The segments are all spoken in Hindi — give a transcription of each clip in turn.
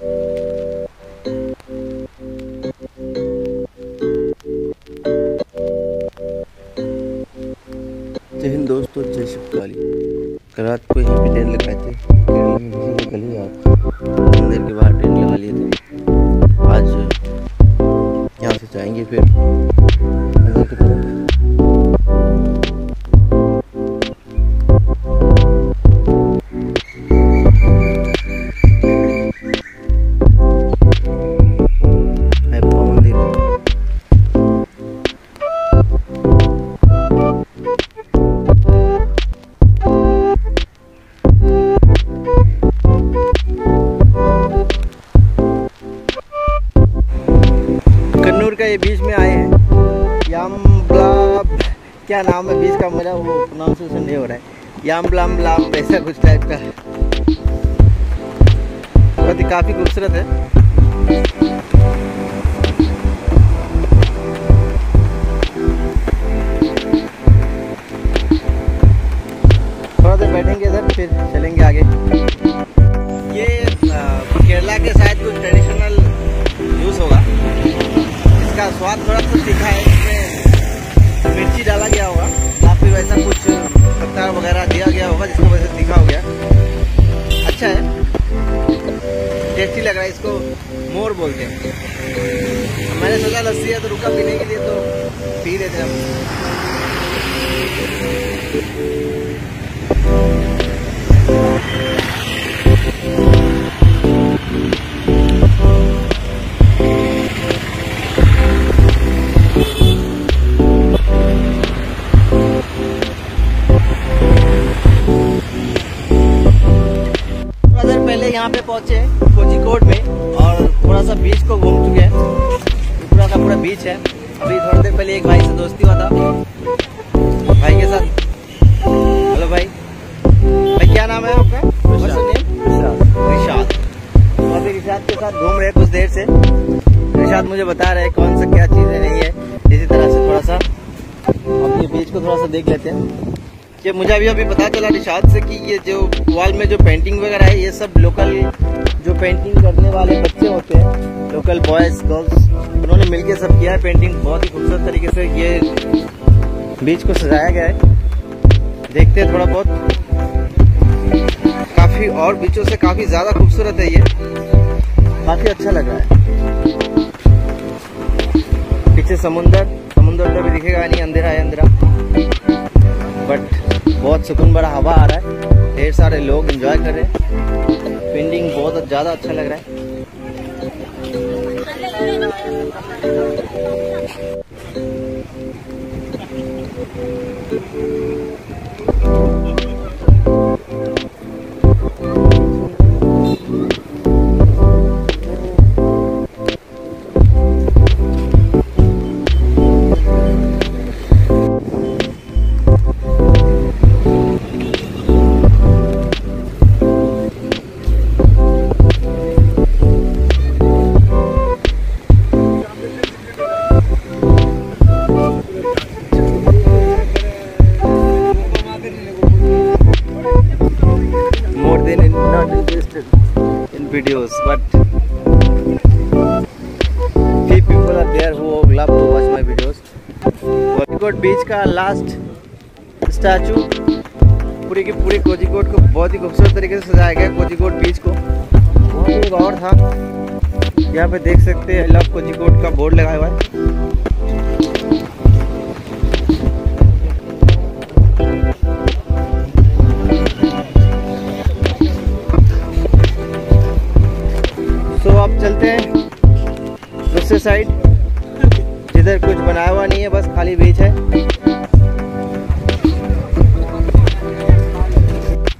जय हिंद दोस्तों, जय शिवकाली। कल रात को यहाँ टेंट लगाए थे। गली मंदिर के बाहर टेंट लगा लिए थे। आज यहाँ से जाएँगे फिर। ये बीच में आए हैं। यामब्ला, क्या नाम है बीच का मेरा? वो प्रोनाउंसिएशन नहीं हो रहा है। यामब्लाम ब्लाम ऐसा कुछ टाइप का। बहुत ही काफ़ी खूबसूरत है। थोड़ा देर बैठेंगे इधर, फिर चलेंगे आगे। ये केरला के शायद कुछ ट्रेडिशनल स्वाद थोड़ा सा तीखा है, इसमें मिर्ची डाला गया होगा। या फिर वैसा कुछ पत्ता वगैरह दिया गया होगा, जिसको वैसे तीखा हो गया। अच्छा है। टेस्टी लग रहा है इसको, मोर बोलते हैं। मैंने सोचा लस्सी है तो रुका पीने के लिए तो पी लेते हम यहाँ पे पहुँचे कोझिकोड में और थोड़ा सा बीच को घूम चुके हैं। पूरा का पूरा बीच है। अभी थोड़ी देर पहले एक भाई से दोस्ती हुआ था। भाई के साथ। हेलो भाई। भाई क्या नाम है आपका? रिशाद तो अभी रिशाद के साथ घूम रहे हैं कुछ देर से। रिशाद मुझे बता रहे हैं कौन सा क्या चीज़ें नहीं है। इसी तरह से थोड़ा सा। ये बीच को थोड़ा सा देख लेते हैं। कि मुझे अभी अभी पता चला निशाद से कि ये जो वॉल में जो पेंटिंग वगैरह है, ये सब लोकल जो पेंटिंग करने वाले बच्चे होते हैं लोकल बॉयज़ गर्ल्स उन्होंने मिलके सब किया है पेंटिंग बहुत ही खूबसूरत तरीके से ये बीच को सजाया गया है। देखते हैं थोड़ा बहुत। काफ़ी और बीचों से काफ़ी ज़्यादा खूबसूरत है ये। काफ़ी अच्छा लग रहा है। पीछे समुंदर। समुंदर तो भी दिखेगा नहीं, अंधेरा है, अंधेरा। सुकून भरा हवा आ रहा है। ढेर सारे लोग एंजॉय कर रहे हैं। पेंटिंग बहुत ज़्यादा अच्छा लग रहा है। Videos, but few people are there who love to watch my videos. Kozhikode बीच का लास्ट स्टैचू पूरी की पूरी कोजिकोट को बहुत ही खूबसूरत तरीके से सजाया गया कोजिकोट बीच को। वहाँ एक और था, यहाँ पे देख सकते हैं लव कोजिकोट का बोर्ड लगाया हुआ है। दूसरे साइड। जिधर कुछ बनाया हुआ नहीं है, बस खाली बीच है।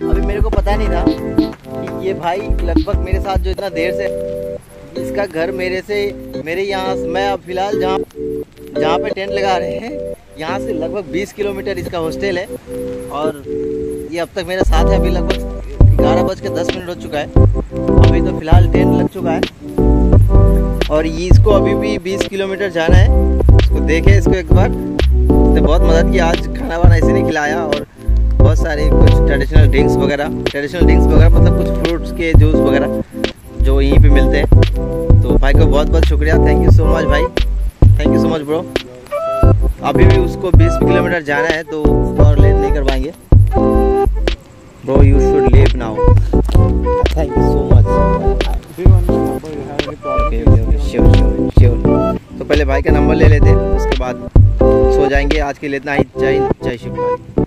अभी मेरे को पता नहीं था कि ये भाई लगभग मेरे साथ जो इतना देर से इसका घर मेरे से, मेरे यहाँ मैं अब फ़िलहाल जहाँ जहाँ पे टेंट लगा रहे हैं, यहाँ से लगभग 20 किलोमीटर इसका हॉस्टल है। और ये अब तक मेरे साथ है, अभी लगभग ग्यारह बज के दस मिनट हो चुका है। अभी तो फ़िलहाल टेंट लग चुका है। और ये इसको अभी भी 20 किलोमीटर जाना है। इसको देखे इसको एक बार। इसने बहुत मदद की, आज खाना वाना इसी ने खिलाया और बहुत सारे कुछ ट्रेडिशनल ड्रिंक्स वगैरह ट्रेडिशनल ड्रिंक्स वगैरह मतलब कुछ फ्रूट्स के जूस वगैरह जो यहीं पे मिलते हैं। तो भाई को बहुत बहुत शुक्रिया। थैंक यू सो मच भाई। Thank you so much bro अभी भी उसको 20 किलोमीटर जाना है तो और लेट नहीं करवाएँगे। Bro you should leave now thank you so much पहले भाई का नंबर ले लेते हैं उसके बाद सो जाएँगे। आज के लिए इतना ही। जय जय शिव